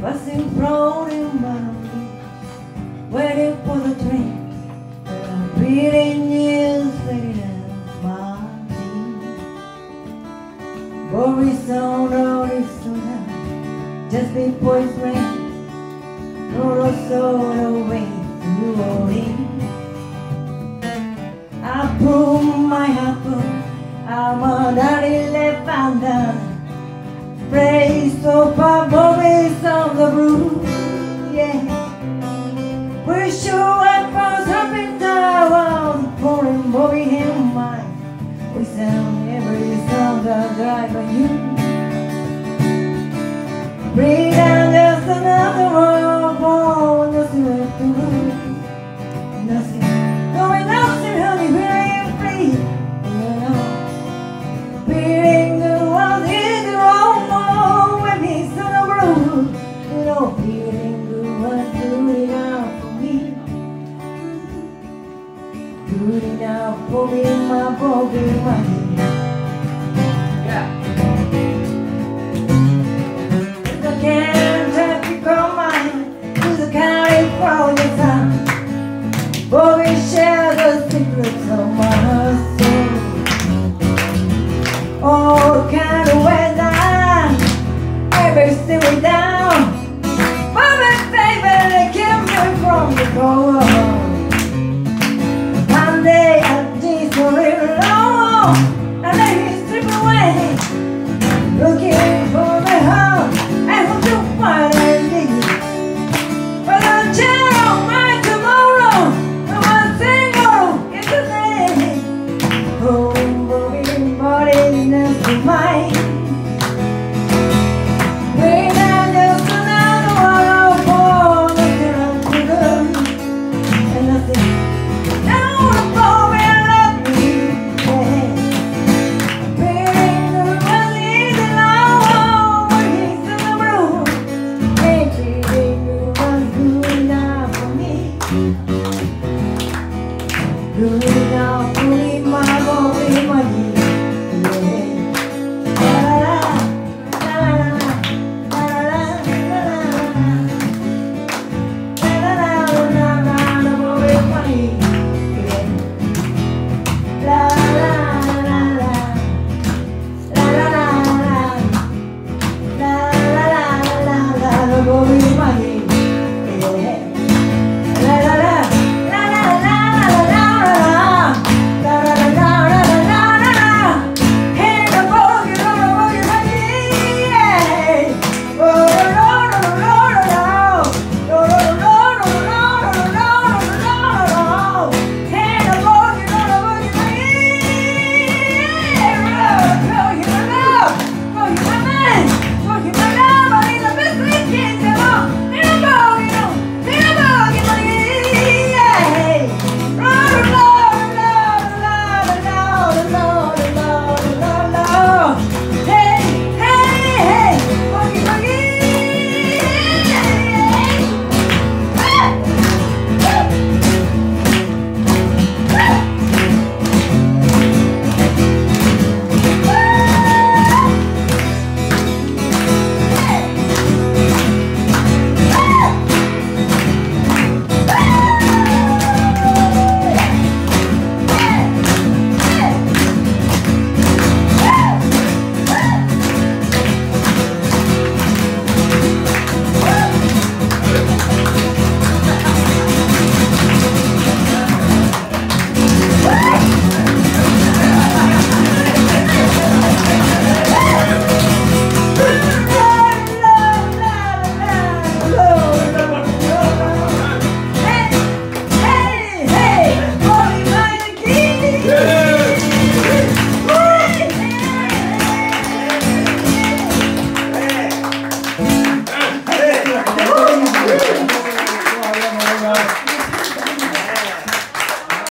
Passing proud in my room, waiting for the train. And I'm reading newspaper magazine. Borisona, Arizona, just before it's rain. Noro soda way to New Orleans. I prove my apple, I'm a daddy left under. Praise so Pablo. down every sound that drive on you. Breathe out. good enough for me, my boy, my